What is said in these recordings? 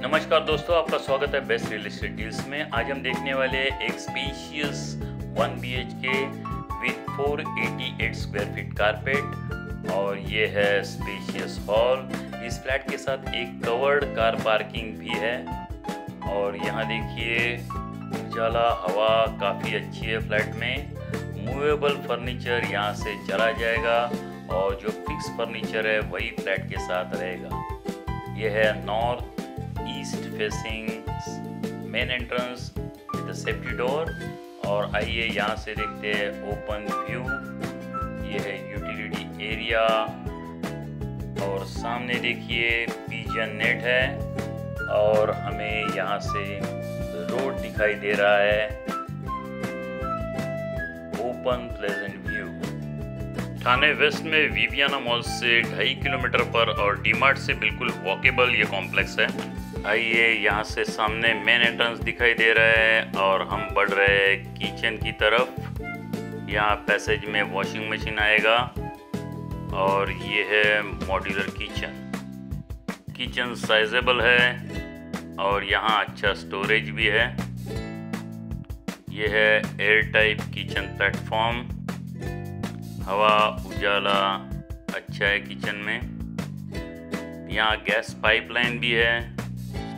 नमस्कार दोस्तों, आपका स्वागत है बेस्ट रियल एस्टेट डील्स में। आज हम देखने वाले एक spacious one B H K with 488 square feet carpet और ये है स्पेशियस हॉल इस फ्लैट के साथ एक कवर्ड कार पार्किंग भी है और यहाँ देखिए, उजाला हवा काफ़ी अच्छी है फ्लैट में। मूवेबल फर्नीचर यहाँ से चला जाएगा और जो फिक्स फर्नीचर है, वही फ्लैट के साथ रहेगा। यह है north east facing main entrance with safety door और आइए यहाँ से देखते हैं ओपन व्यू ये है यूटिलिटी एरिया और सामने देखिए पीजन नेट है और हमें यहाँ से रोड दिखाई दे रहा है। Open pleasant view Thane west में विवियाना मॉल से ढाई किलोमीटर पर और डीमार्ट से बिल्कुल वॉकेबल ये कॉम्प्लेक्स है। आइए यहाँ से सामने मेन एंट्रेंस दिखाई दे रहा है और हम बढ़ रहे हैं किचन की तरफ़। यहाँ पैसेज में वॉशिंग मशीन आएगा और ये है मॉड्यूलर किचन किचन साइजेबल है और यहाँ अच्छा स्टोरेज भी है। ये है एयर टाइप किचन प्लेटफॉर्म हवा उजाला अच्छा है किचन में। यहाँ गैस पाइपलाइन भी है।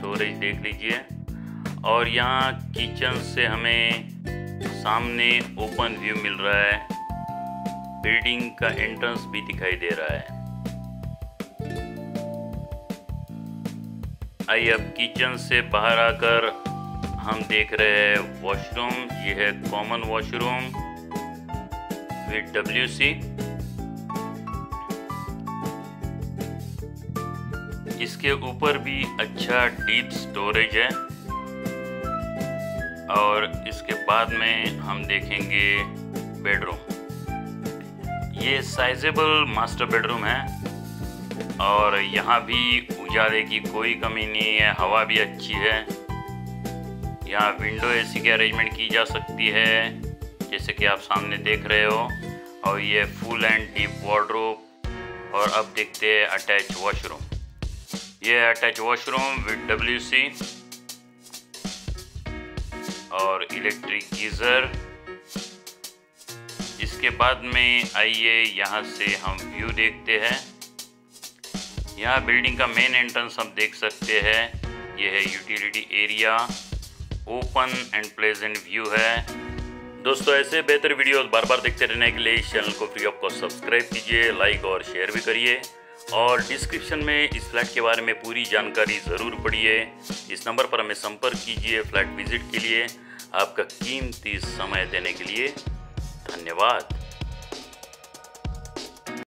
स्टोरेज देख लीजिए। और यहाँ किचन से हमें सामने ओपन व्यू मिल रहा है। बिल्डिंग का एंट्रेंस भी दिखाई दे रहा है। आइए अब किचन से बाहर आकर हम देख रहे हैं वॉशरूम ये है common washroom with W C इसके ऊपर भी अच्छा डीप स्टोरेज है। और इसके बाद में हम देखेंगे बेडरूम ये साइजेबल मास्टर बेडरूम है। और यहाँ भी उजाले की कोई कमी नहीं है, हवा भी अच्छी है। यहाँ विंडो एसी की अरेंजमेंट की जा सकती है, जैसे कि आप सामने देख रहे हो। और ये फुल एंड डीप वार्ड्रोब और अब देखते हैं अटैच वॉशरूम ये attach washroom with W C और इलेक्ट्रिक गीज़र। इसके बाद में आइए यहाँ से हम व्यू देखते हैं। यहाँ बिल्डिंग का मेन एंट्रेंस हम देख सकते हैं। ये है utility area. Open and pleasant view है। दोस्तों, ऐसे बेहतर वीडियोस बार बार देखते रहने के लिए इस चैनल को फ्री ऑफ़ कॉस्ट सब्सक्राइब कीजिए, लाइक और शेयर भी करिए। और डिस्क्रिप्शन में इस फ्लैट के बारे में पूरी जानकारी ज़रूर पढ़िए। इस नंबर पर हमें संपर्क कीजिए फ्लैट विज़िट के लिए। आपका कीमती समय देने के लिए धन्यवाद।